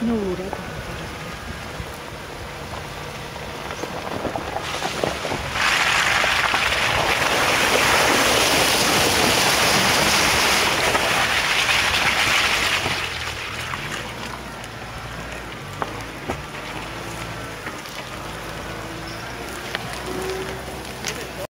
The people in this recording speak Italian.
nuora